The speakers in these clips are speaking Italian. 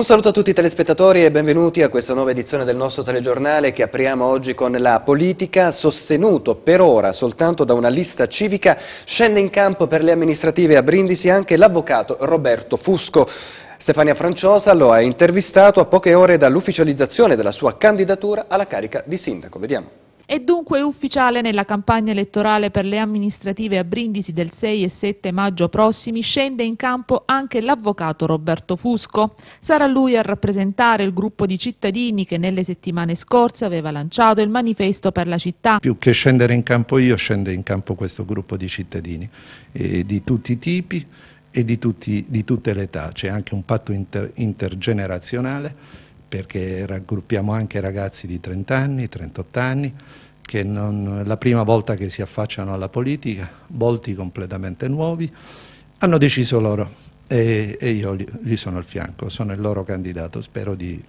Un saluto a tutti i telespettatori e benvenuti a questa nuova edizione del nostro telegiornale che apriamo oggi con la politica, sostenuto per ora soltanto da una lista civica, scende in campo per le amministrative a Brindisi anche l'avvocato Roberto Fusco. Stefania Franciosa lo ha intervistato a poche ore dall'ufficializzazione della sua candidatura alla carica di sindaco. Vediamo. È dunque ufficiale nella campagna elettorale per le amministrative a Brindisi del 6 e 7 maggio prossimi scende in campo anche l'avvocato Roberto Fusco. Sarà lui a rappresentare il gruppo di cittadini che nelle settimane scorse aveva lanciato il manifesto per la città. Più che scendere in campo io, scende in campo questo gruppo di cittadini eh, di tutti i tipi e di, tutti, di tutte le età. C'è anche un patto inter, intergenerazionale perché raggruppiamo anche ragazzi di 30 anni, 38 anni, che non, la prima volta che si affacciano alla politica, volti completamente nuovi, hanno deciso loro e, e io gli, gli sono al fianco, sono il loro candidato, spero di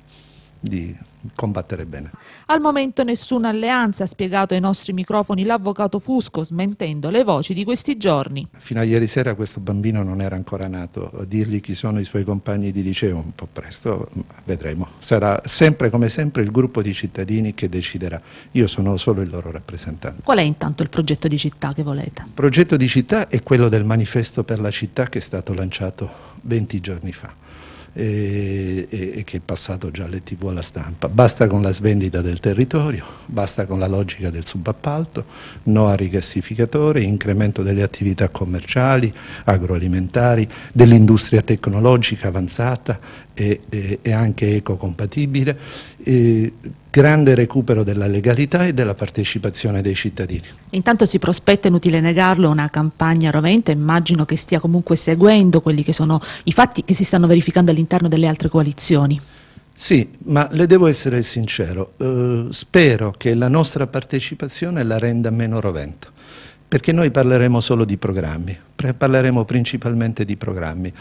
di combattere bene. Al momento nessuna alleanza, ha spiegato ai nostri microfoni l'avvocato Fusco, smentendo le voci di questi giorni. Fino a ieri sera questo bambino non era ancora nato, dirgli chi sono i suoi compagni di liceo un po' presto, vedremo. Sarà sempre come sempre il gruppo di cittadini che deciderà, io sono solo il loro rappresentante. Qual è intanto il progetto di città che volete? Il progetto di città è quello del manifesto per la città che è stato lanciato 20 giorni fa e, e, che è passato già alle tv alla stampa. Basta con la svendita del territorio, basta con la logica del subappalto, no a rigassificatori, incremento delle attività commerciali, agroalimentari, dell'industria tecnologica avanzata e, e, e anche ecocompatibile, e grande recupero della legalità e della partecipazione dei cittadini. Intanto si prospetta, inutile negarlo, una campagna rovente, immagino che stia comunque seguendo quelli che sono i fatti che si stanno verificando all'interno delle altre coalizioni. Sì, ma le devo essere sincero, eh, spero che la nostra partecipazione la renda meno rovente, perché noi parleremo solo di programmi, parleremo principalmente di programmi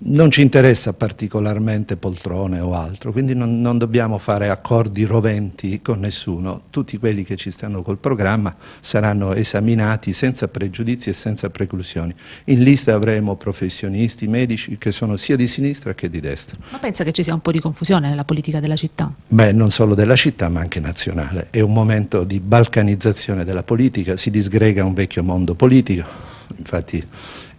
non ci interessa particolarmente poltrone o altro, quindi non, non, dobbiamo fare accordi roventi con nessuno, tutti quelli che ci stanno col programma saranno esaminati senza pregiudizi e senza preclusioni. In lista avremo professionisti, medici che sono sia di sinistra che di destra. Ma pensa che ci sia un po' di confusione nella politica della città? Beh, non solo della città ma anche nazionale, è un momento di balcanizzazione della politica, si disgrega un vecchio mondo politico, infatti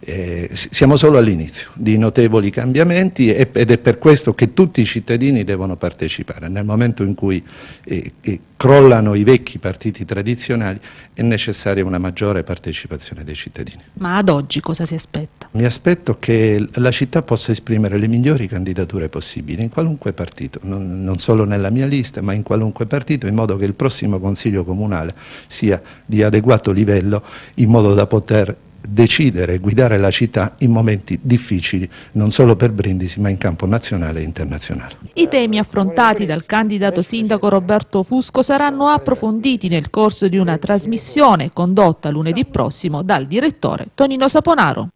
eh, siamo solo all'inizio di notevoli cambiamenti ed è per questo che tutti i cittadini devono partecipare. Nel momento in cui eh, eh, crollano i vecchi partiti tradizionali è necessaria una maggiore partecipazione dei cittadini. Ma ad oggi cosa si aspetta? Mi aspetto che la città possa esprimere le migliori candidature possibili in qualunque partito, non, non solo nella mia lista ma in qualunque partito in modo che il prossimo Consiglio Comunale sia di adeguato livello in modo da poter decidere e guidare la città in momenti difficili, non solo per Brindisi ma in campo nazionale e internazionale. I temi affrontati dal candidato sindaco Roberto Fusco saranno approfonditi nel corso di una trasmissione condotta lunedì prossimo dal direttore Tonino Saponaro.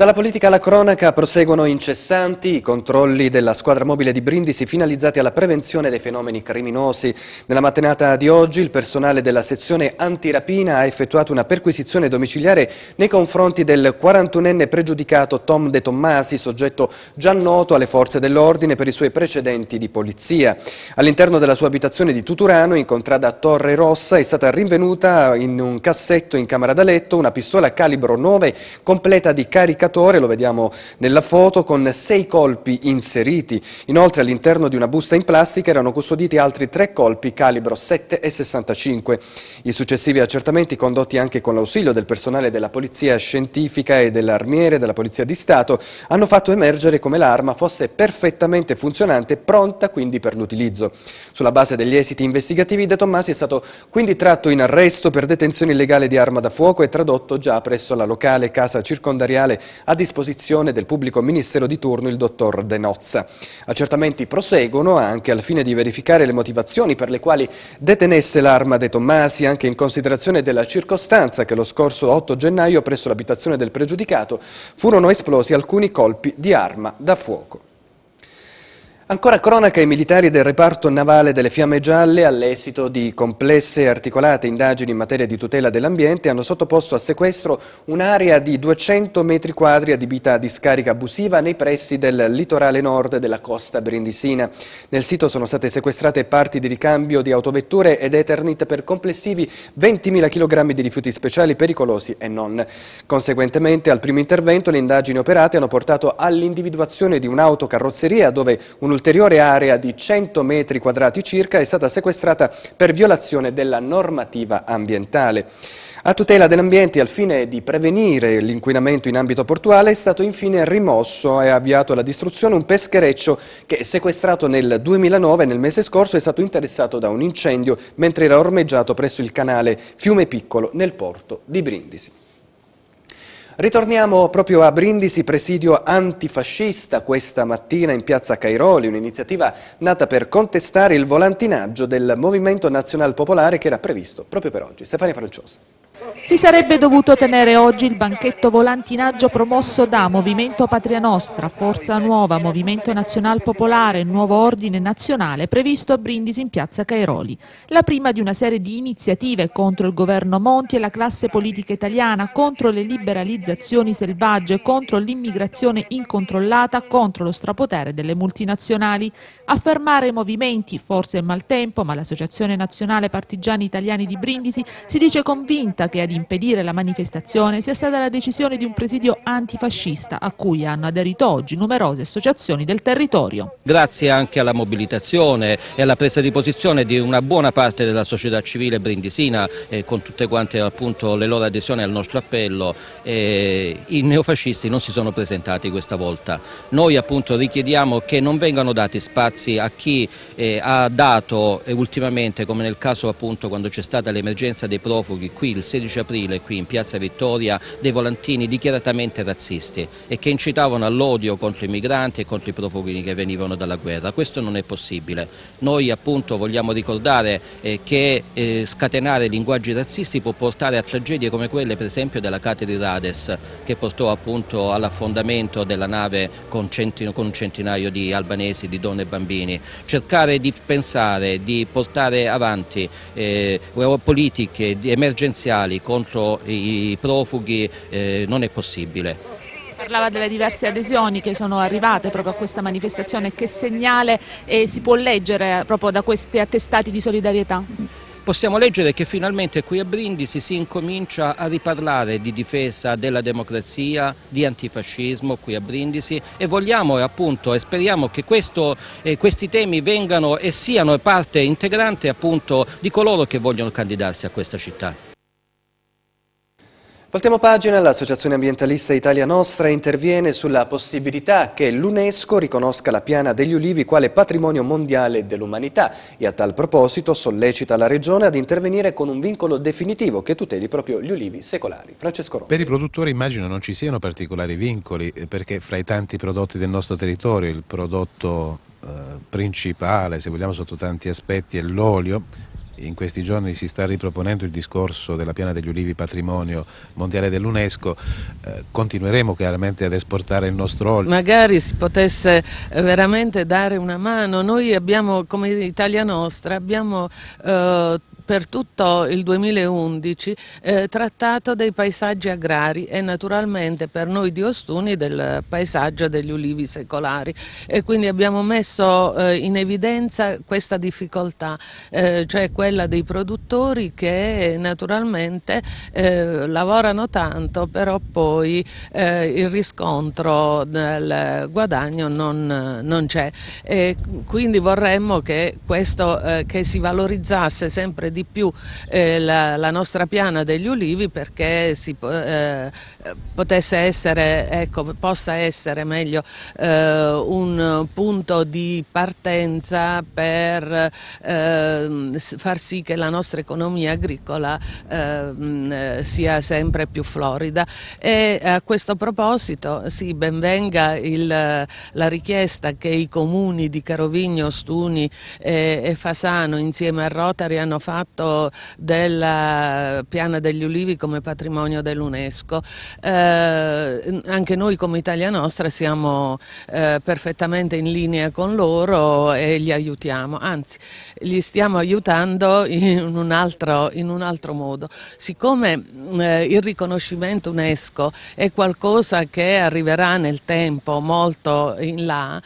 Dalla politica alla cronaca proseguono incessanti i controlli della squadra mobile di Brindisi finalizzati alla prevenzione dei fenomeni criminosi. Nella mattinata di oggi il personale della sezione antirapina ha effettuato una perquisizione domiciliare nei confronti del 41enne pregiudicato Tom De Tommasi, soggetto già noto alle forze dell'ordine per i suoi precedenti di polizia. All'interno della sua abitazione di Tuturano, in contrada Torre Rossa, è stata rinvenuta in un cassetto in camera da letto una pistola calibro 9 completa di caricatori caricatore, lo vediamo nella foto, con sei colpi inseriti. Inoltre all'interno di una busta in plastica erano custoditi altri tre colpi calibro 7,65. I successivi accertamenti condotti anche con l'ausilio del personale della Polizia Scientifica e dell'Armiere della Polizia di Stato hanno fatto emergere come l'arma fosse perfettamente funzionante, pronta quindi per l'utilizzo. Sulla base degli esiti investigativi De Tommasi è stato quindi tratto in arresto per detenzione illegale di arma da fuoco e tradotto già presso la locale casa circondariale a disposizione del pubblico ministero di turno il dottor De Nozza. Accertamenti proseguono anche al fine di verificare le motivazioni per le quali detenesse l'arma De Tommasi anche in considerazione della circostanza che lo scorso 8 gennaio presso l'abitazione del pregiudicato furono esplosi alcuni colpi di arma da fuoco. Ancora cronaca i militari del reparto navale delle Fiamme Gialle all'esito di complesse e articolate indagini in materia di tutela dell'ambiente hanno sottoposto a sequestro un'area di 200 metri quadri adibita a discarica abusiva nei pressi del litorale nord della costa brindisina. Nel sito sono state sequestrate parti di ricambio di autovetture ed Eternit per complessivi 20.000 kg di rifiuti speciali pericolosi e non. Conseguentemente al primo intervento le indagini operate hanno portato all'individuazione di un'autocarrozzeria dove un un'ulteriore area di 100 metri quadrati circa è stata sequestrata per violazione della normativa ambientale. A tutela dell'ambiente al fine di prevenire l'inquinamento in ambito portuale è stato infine rimosso e avviato alla distruzione un peschereccio che sequestrato nel 2009 nel mese scorso è stato interessato da un incendio mentre era ormeggiato presso il canale Fiume Piccolo nel porto di Brindisi. Ritorniamo proprio a Brindisi, presidio antifascista questa mattina in piazza Cairoli, un'iniziativa nata per contestare il volantinaggio del Movimento Nazionale Popolare che era previsto proprio per oggi. Stefania Franciosa. Si sarebbe dovuto tenere oggi il banchetto volantinaggio promosso da Movimento Patria Nostra, Forza Nuova, Movimento Nazional Popolare Nuovo Ordine Nazionale, previsto a Brindisi in piazza Cairoli. La prima di una serie di iniziative contro il governo Monti e la classe politica italiana, contro le liberalizzazioni selvagge, contro l'immigrazione incontrollata, contro lo strapotere delle multinazionali. Affermare i movimenti, forse è maltempo, ma l'Associazione Nazionale Partigiani Italiani di Brindisi si dice convinta che ad impedire la manifestazione sia stata la decisione di un presidio antifascista a cui hanno aderito oggi numerose associazioni del territorio. Grazie anche alla mobilitazione e alla presa di posizione di una buona parte della società civile brindisina eh, con tutte quante appunto le loro adesioni al nostro appello, eh, i neofascisti non si sono presentati questa volta. Noi appunto richiediamo che non vengano dati spazi a chi eh, ha dato ultimamente, come nel caso appunto quando c'è stata l'emergenza dei profughi qui il 16 16 aprile qui in piazza Vittoria dei volantini dichiaratamente razzisti e che incitavano all'odio contro i migranti e contro i profughi che venivano dalla guerra. Questo non è possibile. Noi appunto vogliamo ricordare eh, che eh, scatenare linguaggi razzisti può portare a tragedie come quelle per esempio della Cateri Rades che portò appunto all'affondamento della nave con, centino, con un centinaio di albanesi, di donne e bambini. Cercare di pensare, di portare avanti eh, politiche emergenziali penali contro i profughi eh, non è possibile parlava delle diverse adesioni che sono arrivate proprio a questa manifestazione, che segnale eh, si può leggere proprio da questi attestati di solidarietà? possiamo leggere che finalmente qui a Brindisi si incomincia a riparlare di difesa della democrazia, di antifascismo qui a Brindisi e vogliamo appunto e speriamo che questo, eh, questi temi vengano e siano parte integrante appunto di coloro che vogliono candidarsi a questa città. Voltiamo pagina, l'Associazione Ambientalista Italia Nostra interviene sulla possibilità che l'UNESCO riconosca la Piana degli Ulivi quale patrimonio mondiale dell'umanità e a tal proposito sollecita la Regione ad intervenire con un vincolo definitivo che tuteli proprio gli ulivi secolari. Francesco Roma. Per i produttori immagino non ci siano particolari vincoli eh, perché fra i tanti prodotti del nostro territorio il prodotto eh, principale, se vogliamo sotto tanti aspetti, è l'olio in questi giorni si sta riproponendo il discorso della piana degli ulivi patrimonio mondiale dell'UNESCO, eh, continueremo chiaramente ad esportare il nostro olio. Magari si potesse eh, veramente dare una mano, noi abbiamo come Italia Nostra abbiamo eh, per tutto il 2011 eh, trattato dei paesaggi agrari e naturalmente per noi di Ostuni del paesaggio degli ulivi secolari. E quindi abbiamo messo eh, in evidenza questa difficoltà, eh, cioè quella dei produttori che naturalmente eh, lavorano tanto però poi eh, il riscontro del guadagno non, non c'è. E quindi vorremmo che questo eh, che si valorizzasse sempre di di più eh, la, la, nostra piana degli ulivi perché si, eh, potesse essere, ecco, possa essere meglio eh, un punto di partenza per ehm, far sì che la nostra economia agricola ehm, sia sempre più florida. E a questo proposito sì, benvenga il, la richiesta che i comuni di Carovigno, Stuni e, e Fasano insieme a Rotary hanno fatto fatto della Piana degli Ulivi come patrimonio dell'UNESCO. Eh, anche noi come Italia Nostra siamo eh, perfettamente in linea con loro e li aiutiamo, anzi li stiamo aiutando in un altro, in un altro modo. Siccome eh, il riconoscimento UNESCO è qualcosa che arriverà nel tempo molto in là,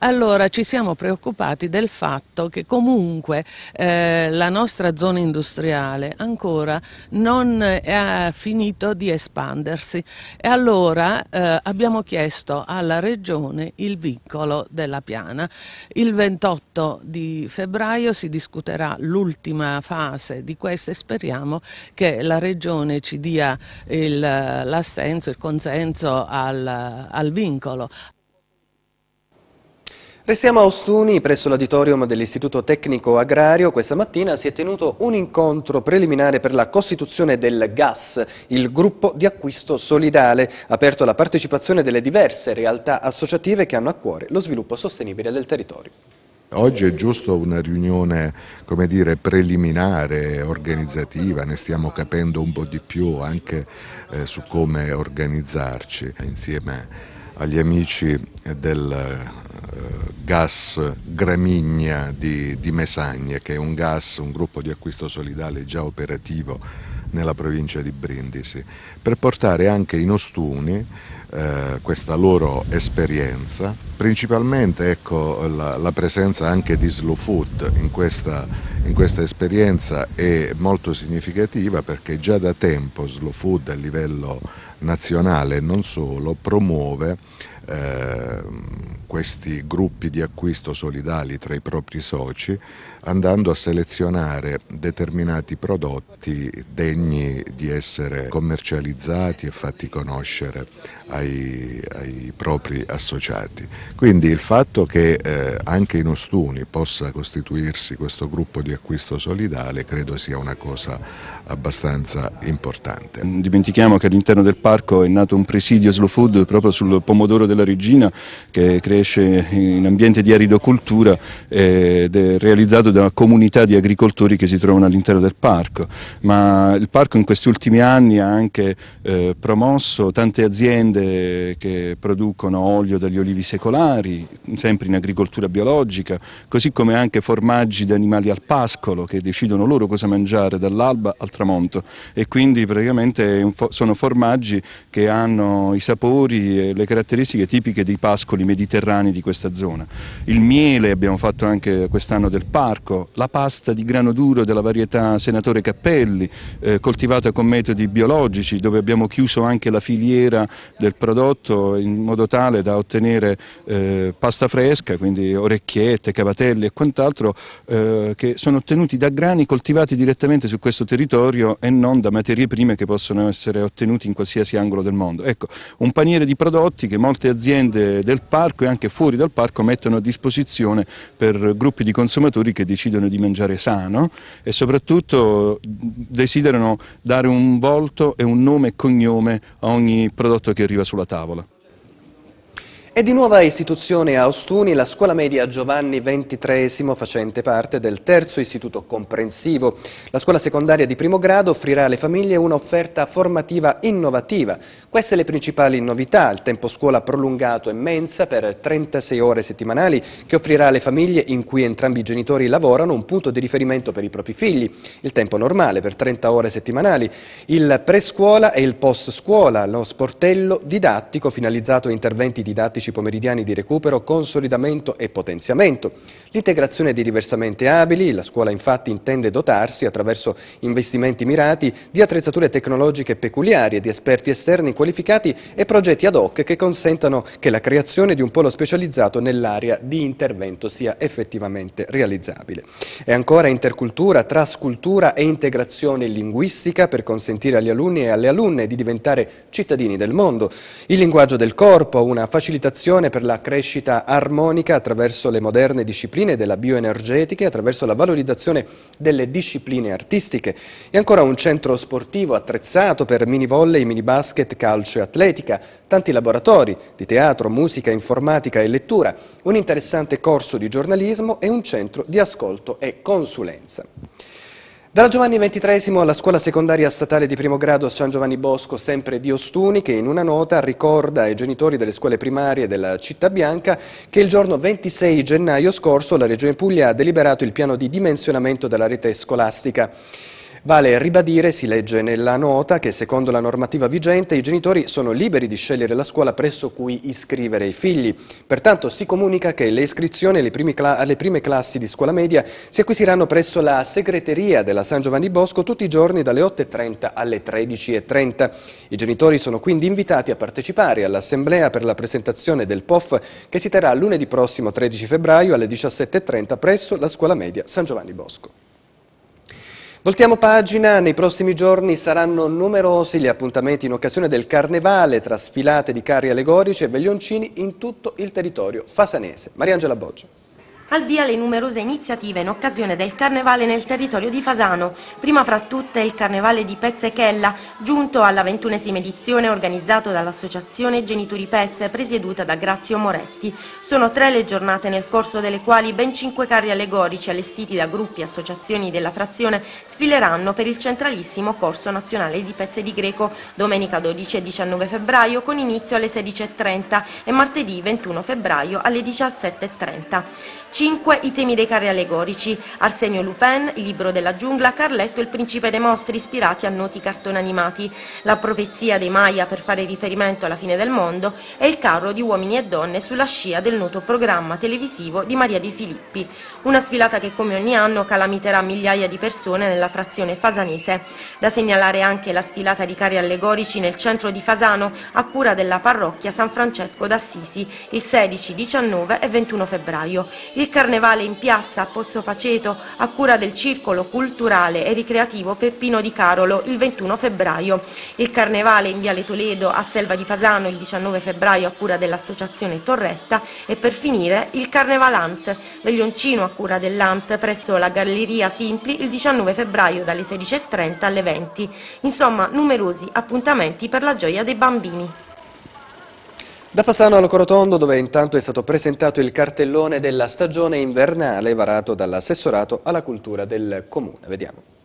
allora ci siamo preoccupati del fatto che comunque eh, la nostra zona industriale ancora non ha finito di espandersi e allora eh, abbiamo chiesto alla Regione il vincolo della piana. Il 28 di febbraio si discuterà l'ultima fase di questo e speriamo che la Regione ci dia l'assenso, il, il consenso al, al vincolo. Restiamo a Ostuni, presso l'auditorium dell'Istituto Tecnico Agrario. Questa mattina si è tenuto un incontro preliminare per la costituzione del GAS, il gruppo di acquisto solidale, aperto alla partecipazione delle diverse realtà associative che hanno a cuore lo sviluppo sostenibile del territorio. Oggi è giusto una riunione dire, preliminare, organizzativa, ne stiamo capendo un po' di più anche eh, su come organizzarci insieme agli amici del gas Gramigna di, di Mesagna, che è un gas, un gruppo di acquisto solidale già operativo nella provincia di Brindisi, per portare anche in Ostuni eh, questa loro esperienza, principalmente ecco, la, la, presenza anche di Slow Food in questa, in questa esperienza è molto significativa perché già da tempo Slow Food a livello nazionale e non solo promuove eh, questi gruppi di acquisto solidali tra i propri soci andando a selezionare determinati prodotti degni di essere commercializzati e fatti conoscere ai, ai propri associati. Quindi il fatto che eh, anche in Ostuni possa costituirsi questo gruppo di acquisto solidale credo sia una cosa abbastanza importante. Non dimentichiamo che all'interno del parco è nato un presidio slow food proprio sul pomodoro della regina che cresce in ambiente di aridocultura ed è realizzato da comunità di agricoltori che si trovano all'interno del parco, ma il parco in questi ultimi anni ha anche eh, promosso tante aziende che producono olio dagli olivi secolari, sempre in agricoltura biologica, così come anche formaggi di animali al pascolo che decidono loro cosa mangiare dall'alba al tramonto. E quindi praticamente sono formaggi che hanno i sapori e le caratteristiche tipiche dei pascoli mediterranei di questa zona. Il miele abbiamo fatto anche quest'anno del parco, la pasta di grano duro della varietà Senatore Cappelli, eh, coltivata con metodi biologici, dove abbiamo chiuso anche la filiera del prodotto in modo tale da ottenere eh, pasta fresca, quindi orecchiette, cavatelli e quant'altro, eh, che sono ottenuti da grani coltivati direttamente su questo territorio e non da materie prime che possono essere ottenuti in qualsiasi angolo del mondo. Ecco, un paniere di prodotti che molte aziende del parco e anche fuori dal parco mettono a disposizione per gruppi di consumatori che decidono di mangiare sano e soprattutto desiderano dare un volto e un nome e cognome a ogni prodotto che arriva sulla tavola. È di nuova istituzione a Ostuni la scuola media Giovanni XXIII facente parte del terzo istituto comprensivo. La scuola secondaria di primo grado offrirà alle famiglie un'offerta formativa innovativa. Queste le principali novità, il tempo scuola prolungato e mensa per 36 ore settimanali che offrirà alle famiglie in cui entrambi i genitori lavorano un punto di riferimento per i propri figli, il tempo normale per 30 ore settimanali, il prescuola e il post scuola, lo sportello didattico finalizzato a interventi didattici 10 pomeridiani di recupero, consolidamento e potenziamento. L'integrazione di diversamente abili, la scuola infatti intende dotarsi attraverso investimenti mirati di attrezzature tecnologiche peculiari e di esperti esterni qualificati e progetti ad hoc che consentano che la creazione di un polo specializzato nell'area di intervento sia effettivamente realizzabile. E ancora intercultura, trascultura e integrazione linguistica per consentire agli alunni e alle alunne di diventare cittadini del mondo. Il linguaggio del corpo, una facilitazione per la crescita armonica attraverso le moderne discipline della bioenergetica attraverso la valorizzazione delle discipline artistiche e ancora un centro sportivo attrezzato per mini volley, mini basket, calcio e atletica, tanti laboratori di teatro, musica, informatica e lettura, un interessante corso di giornalismo e un centro di ascolto e consulenza. Dalla Giovanni XXIII alla scuola secondaria statale di primo grado San Giovanni Bosco, sempre di Ostuni, che in una nota ricorda ai genitori delle scuole primarie della Città Bianca che il giorno 26 gennaio scorso la Regione Puglia ha deliberato il piano di dimensionamento della rete scolastica. Vale ribadire, si legge nella nota, che secondo la normativa vigente i genitori sono liberi di scegliere la scuola presso cui iscrivere i figli. Pertanto si comunica che le iscrizioni alle, alle prime classi di scuola media si acquisiranno presso la segreteria della San Giovanni Bosco tutti i giorni dalle 8.30 alle 13.30. I genitori sono quindi invitati a partecipare all'assemblea per la presentazione del POF che si terrà lunedì prossimo 13 febbraio alle 17.30 presso la scuola media San Giovanni Bosco. Voltiamo pagina, nei prossimi giorni saranno numerosi gli appuntamenti in occasione del Carnevale tra sfilate di carri allegorici e veglioncini in tutto il territorio fasanese. Mariangela Boggia. Al via le numerose iniziative in occasione del Carnevale nel territorio di Fasano, prima fra tutte il Carnevale di Pezzechella, giunto alla ventunesima edizione organizzato dall'Associazione Genitori Pezze presieduta da Grazio Moretti. Sono tre le giornate nel corso delle quali ben cinque carri allegorici allestiti da gruppi e associazioni della frazione sfileranno per il centralissimo corso nazionale di Pezze di Greco domenica 12 e 19 febbraio con inizio alle 16.30 e martedì 21 febbraio alle 17.30. 5 i temi dei carri allegorici, Arsenio Lupin, il libro della giungla, Carletto e il principe dei mostri ispirati a noti cartoni animati, la profezia dei Maya per fare riferimento alla fine del mondo e il carro di uomini e donne sulla scia del noto programma televisivo di Maria Di Filippi. Una sfilata che come ogni anno calamiterà migliaia di persone nella frazione fasanese. Da segnalare anche la sfilata di carri allegorici nel centro di Fasano a cura della parrocchia San Francesco d'Assisi il 16, 19 e 21 febbraio. Il il carnevale in piazza a Pozzo Faceto a cura del Circolo Culturale e Ricreativo Peppino di Carolo il 21 febbraio. Il carnevale in Viale Toledo a Selva di Fasano il 19 febbraio a cura dell'Associazione Torretta e per finire il Carnevalant, veglioncino a cura dell'Ant presso la Galleria Simpli il 19 febbraio dalle 16.30 alle 20. Insomma, numerosi appuntamenti per la gioia dei bambini. Da Fasano allo Corotondo dove intanto è stato presentato il cartellone della stagione invernale varato dall'assessorato alla cultura del comune. Vediamo.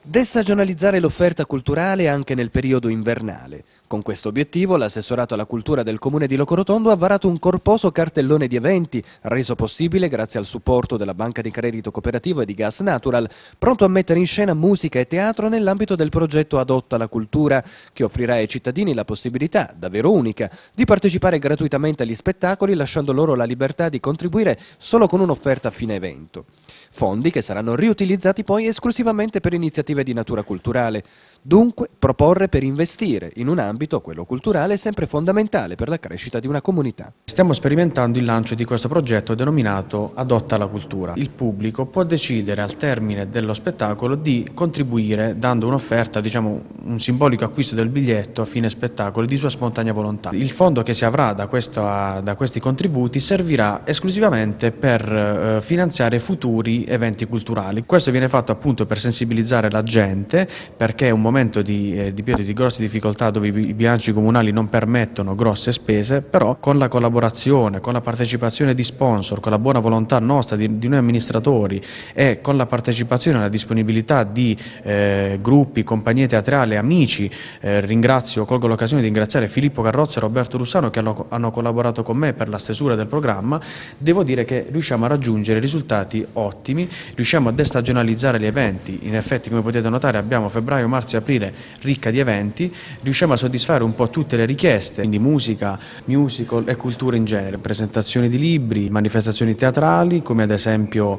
Destagionalizzare l'offerta culturale anche nel periodo invernale. Con questo obiettivo l'assessorato alla cultura del comune di Locorotondo ha varato un corposo cartellone di eventi, reso possibile grazie al supporto della Banca di Credito Cooperativo e di Gas Natural, pronto a mettere in scena musica e teatro nell'ambito del progetto Adotta la Cultura, che offrirà ai cittadini la possibilità, davvero unica, di partecipare gratuitamente agli spettacoli lasciando loro la libertà di contribuire solo con un'offerta a fine evento. Fondi che saranno riutilizzati poi esclusivamente per iniziative di natura culturale. Dunque, proporre per investire in un ambito, quello culturale, sempre fondamentale per la crescita di una comunità. Stiamo sperimentando il lancio di questo progetto denominato Adotta la cultura. Il pubblico può decidere al termine dello spettacolo di contribuire dando un'offerta, diciamo un simbolico acquisto del biglietto a fine spettacolo di sua spontanea volontà. Il fondo che si avrà da, questo, da questi contributi servirà esclusivamente per eh, finanziare futuri eventi culturali. Questo viene fatto appunto per sensibilizzare la gente perché è un momento di, eh, di, di grossi difficoltà dove i bilanci comunali non permettono grosse spese, però con la collaborazione, con la partecipazione di sponsor, con la buona volontà nostra, di, di noi amministratori e con la partecipazione e la disponibilità di eh, gruppi, compagnie teatrali, amici, eh, ringrazio, colgo l'occasione di ringraziare Filippo Carrozza e Roberto Russano che hanno, hanno collaborato con me per la stesura del programma, devo dire che riusciamo a raggiungere risultati ottimi, riusciamo a destagionalizzare gli eventi, in effetti come potete notare abbiamo febbraio, marzo e aprile ricca di eventi, riusciamo a soddisfare un po' tutte le richieste, quindi musica, musical e cultura in genere, presentazioni di libri, manifestazioni teatrali come ad esempio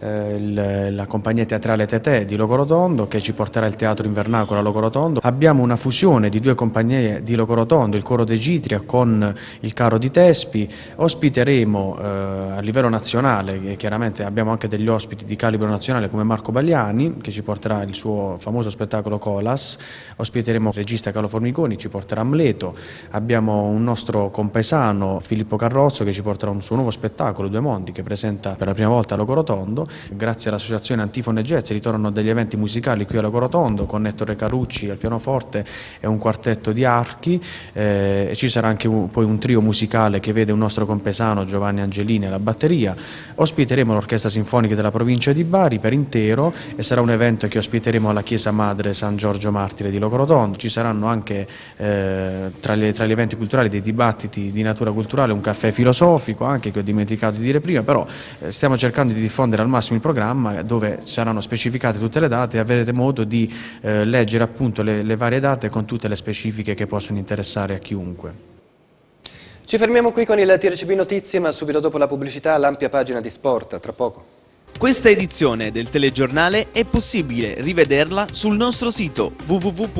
la compagnia teatrale Tetè di Logorotondo che ci porterà il teatro invernacolo a Logorotondo. Abbiamo una fusione di due compagnie di Logorotondo, il Coro de Gitria con il Caro di Tespi. Ospiteremo eh, a livello nazionale, chiaramente abbiamo anche degli ospiti di calibro nazionale come Marco Bagliani che ci porterà il suo famoso spettacolo Colas. Ospiteremo il regista Carlo Formigoni, ci porterà Amleto. Abbiamo un nostro compaesano Filippo Carrozzo che ci porterà un suo nuovo spettacolo, Due Mondi, che presenta per la prima volta a Logorotondo Grazie all'associazione Antifone Jazz ritornano degli eventi musicali qui a Lagorotondo con Ettore Carucci al pianoforte e un quartetto di archi eh, e ci sarà anche un, poi un trio musicale che vede un nostro compesano Giovanni Angelini alla batteria. Ospiteremo l'Orchestra Sinfonica della provincia di Bari per intero e sarà un evento che ospiteremo alla chiesa madre San Giorgio Martire di Locorotondo. Ci saranno anche eh, tra, gli, tra, gli, eventi culturali dei dibattiti di natura culturale un caffè filosofico anche che ho dimenticato di dire prima, però eh, stiamo cercando di diffondere al massimo il programma dove saranno specificate tutte le date e avrete modo di eh, leggere appunto le, le varie date con tutte le specifiche che possono interessare a chiunque. Ci fermiamo qui con il TRCB Notizie, ma subito dopo la pubblicità l'ampia pagina di sport, tra poco. Questa edizione del telegiornale è possibile rivederla sul nostro sito www.trcb.it.